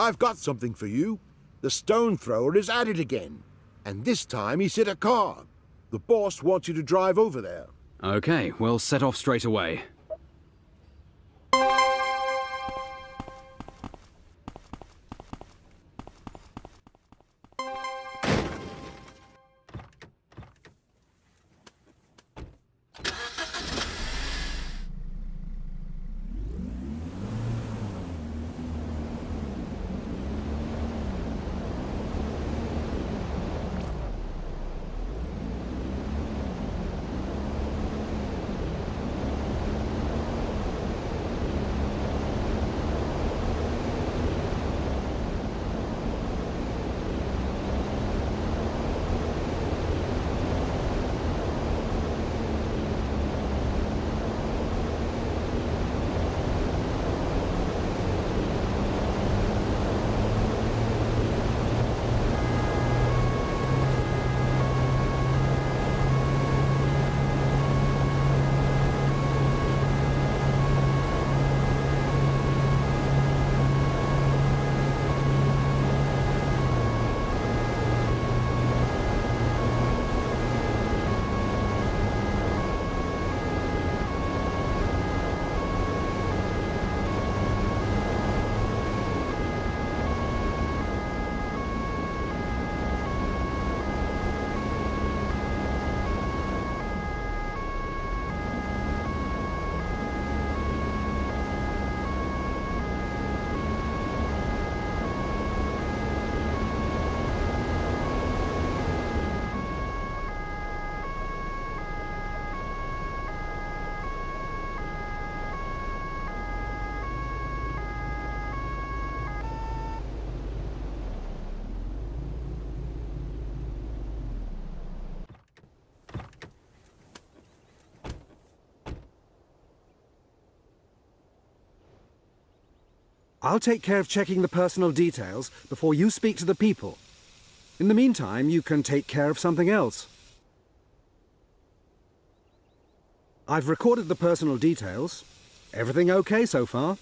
I've got something for you. The stone thrower is at it again. And this time he's hit a car. The boss wants you to drive over there. Okay, we'll set off straight away. I'll take care of checking the personal details before you speak to the people. In the meantime, you can take care of something else. I've recorded the personal details. Everything okay so far?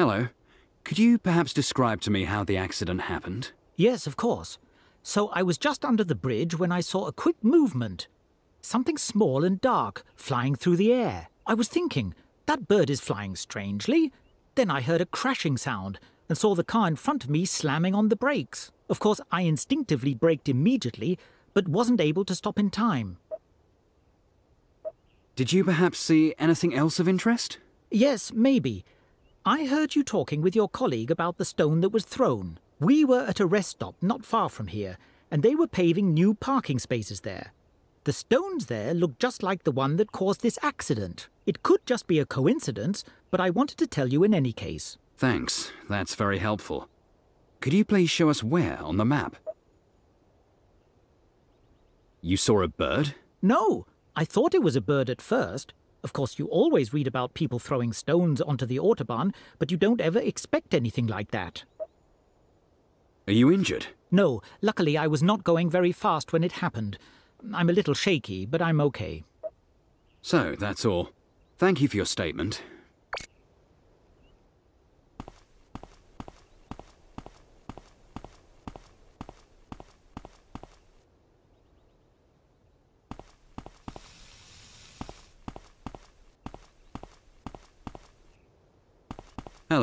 Hello. Could you perhaps describe to me how the accident happened? Yes, of course. So I was just under the bridge when I saw a quick movement. Something small and dark flying through the air. I was thinking, that bird is flying strangely. Then I heard a crashing sound and saw the car in front of me slamming on the brakes. Of course, I instinctively braked immediately, but wasn't able to stop in time. Did you perhaps see anything else of interest? Yes, maybe. I heard you talking with your colleague about the stone that was thrown. We were at a rest stop not far from here, and they were paving new parking spaces there. The stones there looked just like the one that caused this accident. It could just be a coincidence, but I wanted to tell you in any case. Thanks, that's very helpful. Could you please show us where on the map? You saw a bird? No, I thought it was a bird at first. Of course, you always read about people throwing stones onto the Autobahn, but you don't ever expect anything like that. Are you injured? No, luckily I was not going very fast when it happened. I'm a little shaky, but I'm okay. So, that's all. Thank you for your statement.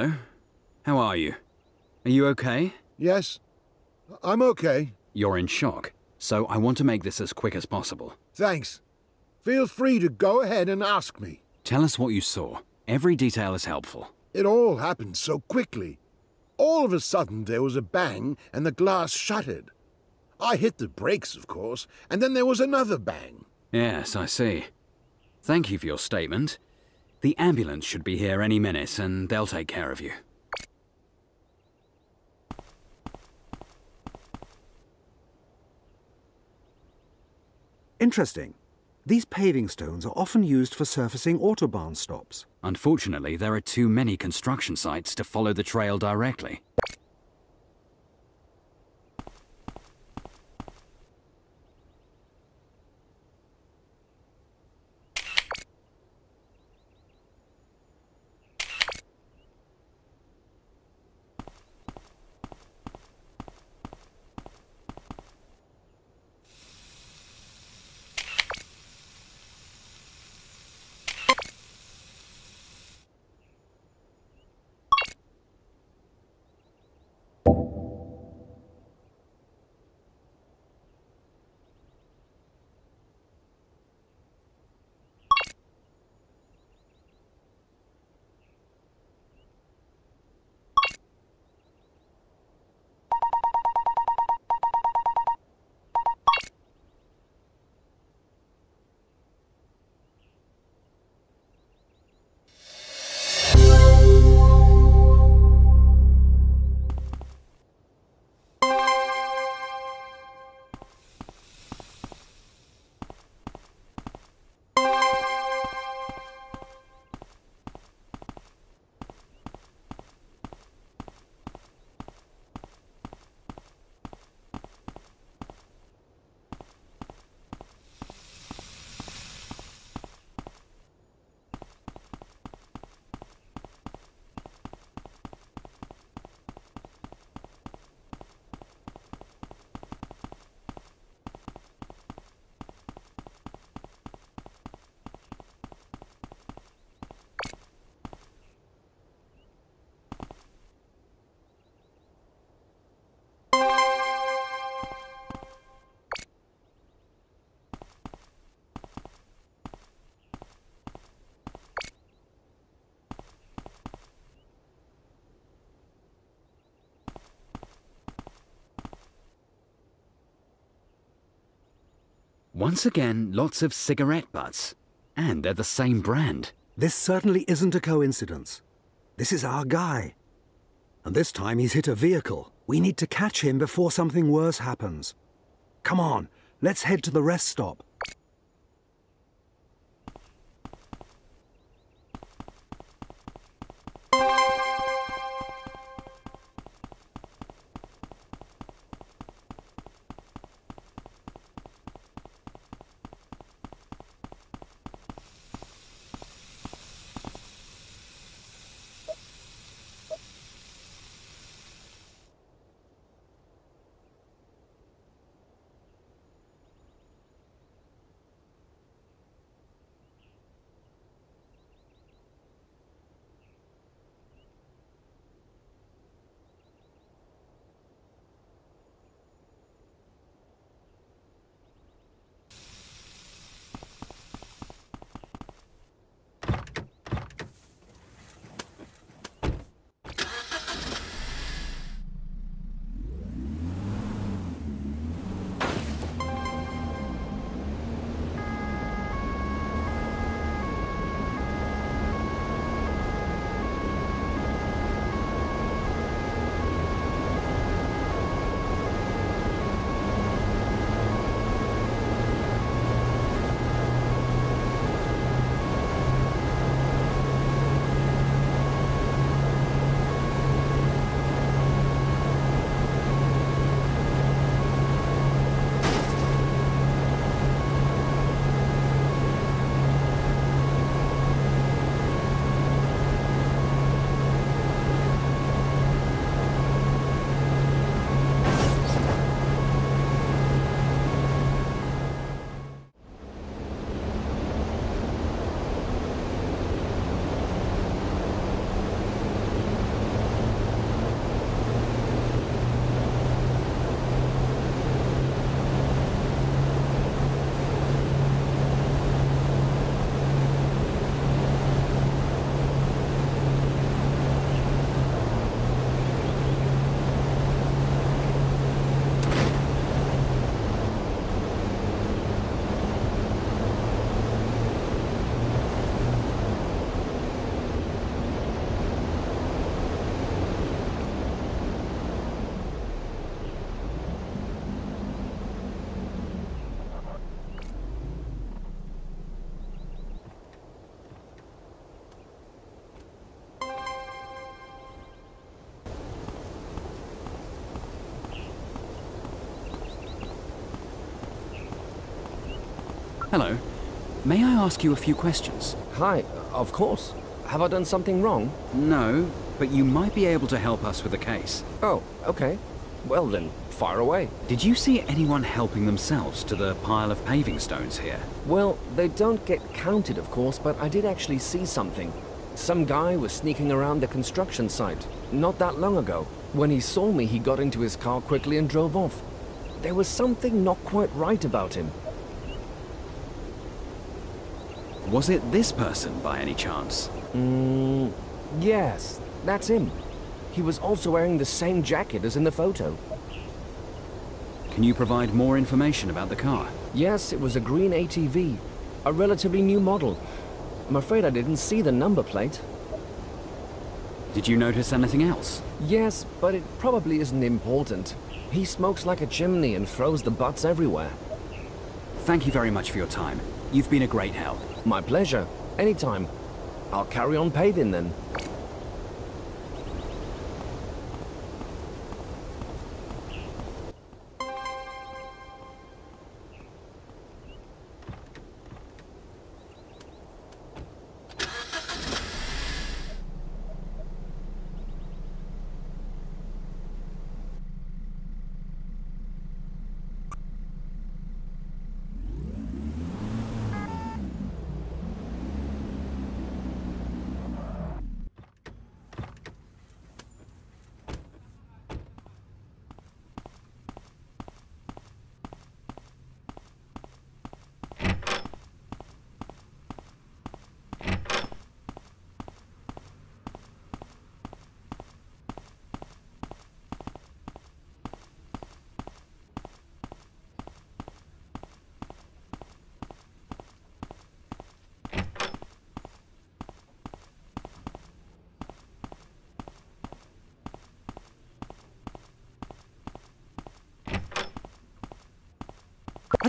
Hello. How are you? Are you okay? Yes, I'm okay. You're in shock, so I want to make this as quick as possible. Thanks. Feel free to go ahead and ask me. Tell us what you saw. Every detail is helpful. It all happened so quickly. All of a sudden there was a bang and the glass shattered. I hit the brakes, of course, and then there was another bang. Yes, I see. Thank you for your statement. The ambulance should be here any minute, and they'll take care of you. Interesting. These paving stones are often used for surfacing autobahn stops. Unfortunately, there are too many construction sites to follow the trail directly. Once again, lots of cigarette butts. And they're the same brand. This certainly isn't a coincidence. This is our guy. And this time he's hit a vehicle. We need to catch him before something worse happens. Come on, let's head to the rest stop. Hello. May I ask you a few questions? Hi, of course. Have I done something wrong? No, but you might be able to help us with the case. Oh, okay. Well then, fire away. Did you see anyone helping themselves to the pile of paving stones here? Well, they don't get counted, of course, but I did actually see something. Some guy was sneaking around the construction site, not that long ago. When he saw me, he got into his car quickly and drove off. There was something not quite right about him. Was it this person by any chance? Mm, yes, that's him. He was also wearing the same jacket as in the photo. Can you provide more information about the car? Yes, it was a green ATV, a relatively new model. I'm afraid I didn't see the number plate. Did you notice anything else? Yes, but it probably isn't important. He smokes like a chimney and throws the butts everywhere. Thank you very much for your time. You've been a great help. My pleasure. Anytime. I'll carry on paving then.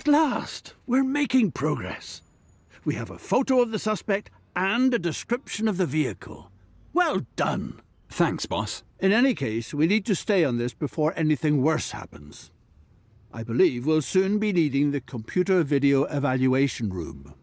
At last, we're making progress. We have a photo of the suspect and a description of the vehicle. Well done. Thanks, boss. In any case, we need to stay on this before anything worse happens. I believe we'll soon be needing the computer video evaluation room.